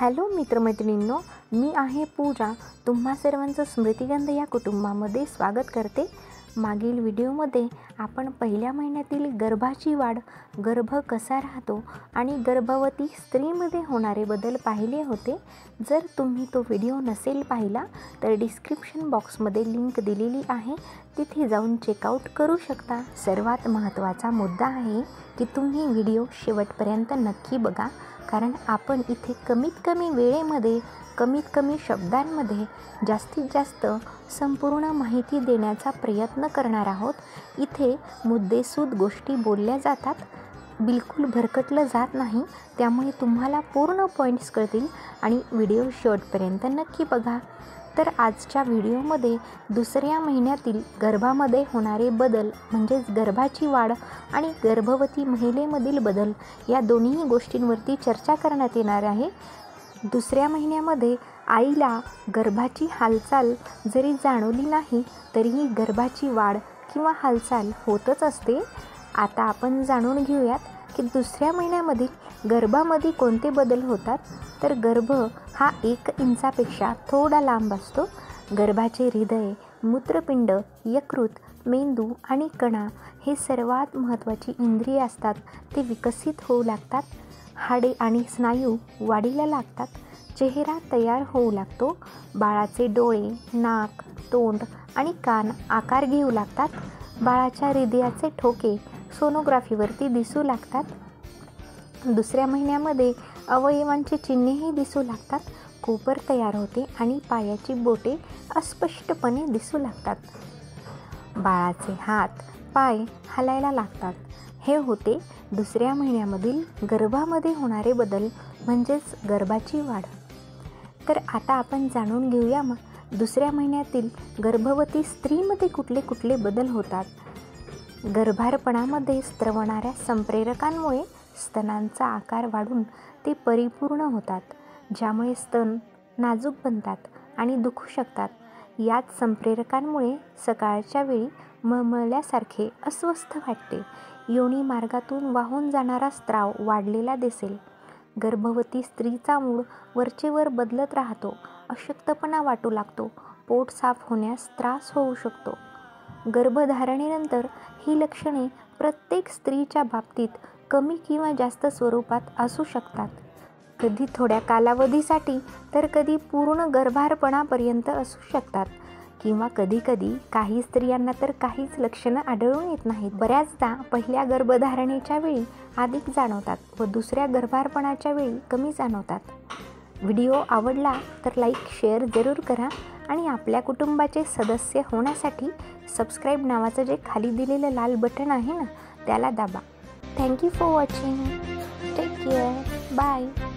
Hello मित्रमैत्रिणींनो मी आहे पूजा. तुम्हा सर्वांचं स्मृतिगंध या कुटुंबामध्ये स्वागत करते. मागील व्हिडिओमध्ये आपण पहिल्या महिन्यातील गर्भाची वाढ गर्भ कसा राहतो आणि गर्भवती स्त्रीमध्ये होणारे बदल पाहिले होते? जर तुम्ही तो व्हिडिओ नसेल पाहिला तर डिस्क्रिप्शन बॉक्समध्ये लिंक दिलेली आहे. तिथे जाऊन चेकआउट करू शकता. सर्वात महत्त्वाचा मुद्दा आहे की तुम्ही व्हिडिओ शेवटपर्यंत नक्की बघा कारण आपण इथे कमीत कमी वेळेमध्ये कमीत कमी शब्दांमध्ये जास्तीत जास्त संपूर्ण माहिती देण्याचा प्रयत्न करणार आहोत. इथे मुद्देसूद गोष्टी बोलल्या जातात. बिलकुल भरकटलं जात नाही. त्यामुळे तुम्हाला पूर्ण पॉईंट्स कळतील आणि व्हिडिओ शेवटपर्यंत नक्की बघा. तर आजच्या व्हिडिओमध्ये दुसऱ्या महिन्यातील गर्भामध्ये होणारे बदल म्हणजेच गर्भाची वाढ आणि गर्भवती महिलेमधील बदल या दोन्ही गोष्टींवरती चर्चा करण्यात येणार आहे. दुसऱ्या महिन्यामध्ये आईला गर्भाची हालचाल जरी जाणवली नाही तरीही गर्भाची वाढ किंवा हालचाल होतच असते. आता आपण जाणून घेऊयात की दुसऱ्या महिन्यामधील गर्भामध्ये कोणते बदल होतात. तर गर्भ हा एक इंचापेक्षा थोडा लांब असतो. गर्भाचे हृदय मूत्रपिंड यकृत मेंदू आणि कणा हे सर्वात महत्त्वाची इंद्रिये असतात. ते विकसित होऊ लागतात. हाडे आणि स्नायू वाढीला लागतात. चेहरा तयार होऊ लागतो. बाळाचे डोळे नाक तोंड आणि कान आकार घेऊ लागतात. बाळाच्या हृदयाचे ठोके सोनोग्राफीवरती दिसू लागतात. दुसऱ्या महिन्यामध्ये अवयवांची चिन्हेही दिसू लागतात. कोपर तयार होते आणि पायाची बोटे अस्पष्टपणे दिसू लागतात. बाळाचे हात पाय हलायला लागतात. हे होते दुसऱ्या महिन्यामधील गर्भामध्ये होणारे बदल म्हणजेच गर्भाची वाढ. तर आता आपण जाणून घेऊया मग दुसऱ्या महिन्यातील गर्भवती स्त्रीमध्ये कुठले कुठले बदल होतात. गर्भारपणामध्ये स्त्रवणाऱ्या संप्रेरकांमुळे स्तनांचा आकार वाढून ते परिपूर्ण होतात ज्यामुळे स्तन नाजूक बनतात आणि दुखू शकतात. याच संप्रेरकांमुळे सकाळच्या वेळी मळमळल्यासारखे अस्वस्थ वाटते. योनी मार्गातून वाहून जाणारा स्त्राव वाढलेला दिसेल. गर्भवती स्त्रीचा मूळ वरचेवर बदलत राहतो. अशक्तपणा वाटू लागतो. पोट साफ होण्यास त्रास होऊ शकतो. गर्भधारणेनंतर ही लक्षणे प्रत्येक स्त्रीच्या बाबतीत कमी किंवा जास्त स्वरूपात असू शकतात. कधी थोड्या कालावधीसाठी तर कधी पूर्ण गर्भारपणापर्यंत असू शकतात. किंवा कधीकधी काही स्त्रियांना तर काहीच लक्षणं आढळून येत नाहीत. बऱ्याचदा पहिल्या गर्भधारणेच्या वेळी अधिक जाणवतात व दुसऱ्या गर्भारपणाच्या वेळी कमी जाणवतात. व्हिडिओ आवडला तर लाईक शेअर जरूर करा आणि आपल्या कुटुंबाचे सदस्य होण्यासाठी सबस्क्राईब नावाचं जे खाली दिलेलं लाल बटन आहे ना त्याला दाबा. Thank you for watching. Take care. Bye.